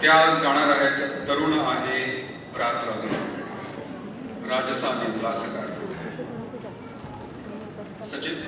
त्या आज गाणार आहेत तरुण आहे रात राजू. राजसा निजला सकाळ सचिन.